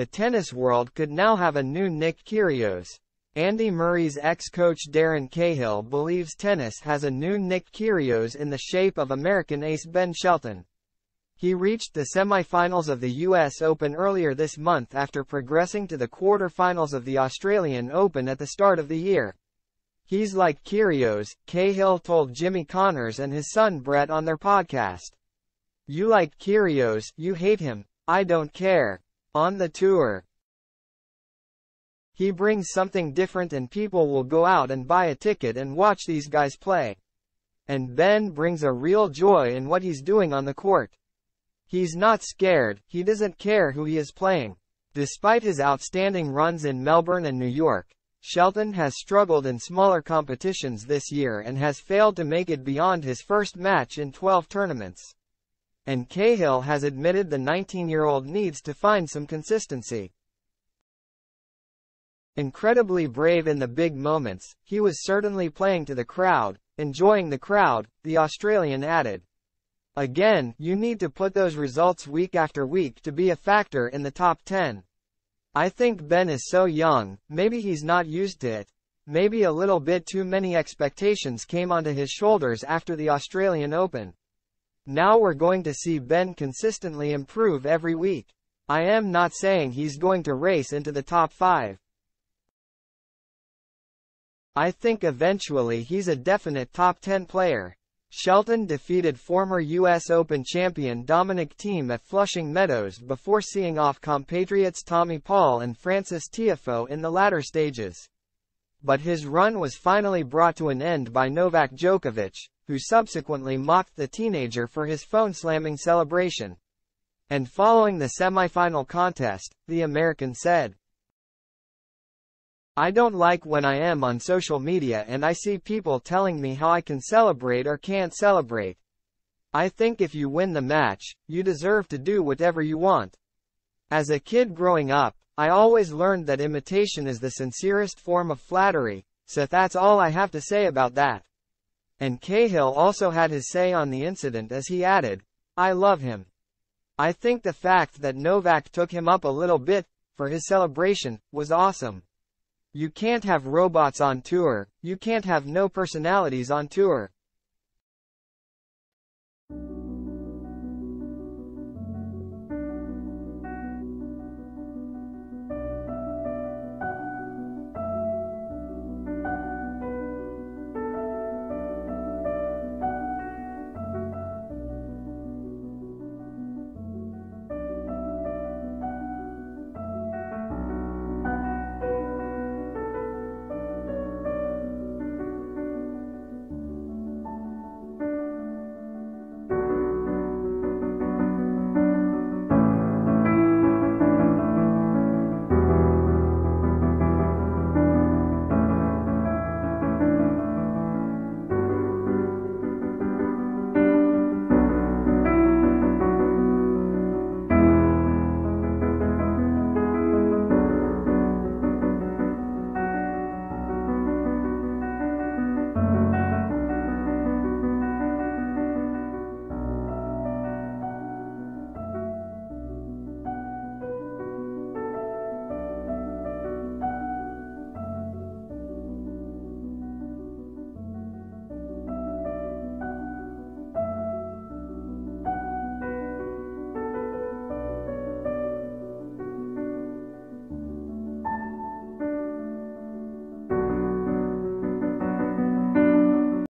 the tennis world could now have a new Nick Kyrgios. Andy Murray's ex-coach Darren Cahill believes tennis has a new Nick Kyrgios in the shape of American ace Ben Shelton. He reached the semifinals of the U.S. Open earlier this month after progressing to the quarterfinals of the Australian Open at the start of the year. He's like Kyrgios, Cahill told Jimmy Connors and his son Brett on their podcast. You like Kyrgios, you hate him, I don't care. On the tour, he brings something different and people will go out and buy a ticket and watch these guys play. And Ben brings a real joy in what he's doing on the court. He's not scared, he doesn't care who he is playing. Despite his outstanding runs in Melbourne and New York, Shelton has struggled in smaller competitions this year and has failed to make it beyond his first match in 12 tournaments. And Cahill has admitted the 19-year-old needs to find some consistency. Incredibly brave in the big moments, he was certainly playing to the crowd, enjoying the crowd, the Australian added. Again, you need to put those results week after week to be a factor in the top 10. I think Ben is so young, maybe he's not used to it. Maybe a little bit too many expectations came onto his shoulders after the Australian Open. Now we're going to see Ben consistently improve every week. I am not saying he's going to race into the top 5. I think eventually he's a definite top 10 player. Shelton defeated former U.S. Open champion Dominic Thiem at Flushing Meadows before seeing off compatriots Tommy Paul and Frances Tiafoe in the latter stages. But his run was finally brought to an end by Novak Djokovic, who subsequently mocked the teenager for his phone-slamming celebration. And following the semifinal contest, the American said, I don't like when I am on social media and I see people telling me how I can celebrate or can't celebrate. I think if you win the match, you deserve to do whatever you want. As a kid growing up, I always learned that imitation is the sincerest form of flattery, so that's all I have to say about that. And Cahill also had his say on the incident as he added, I love him. I think the fact that Novak took him up a little bit, for his celebration, was awesome. You can't have robots on tour, you can't have no personalities on tour.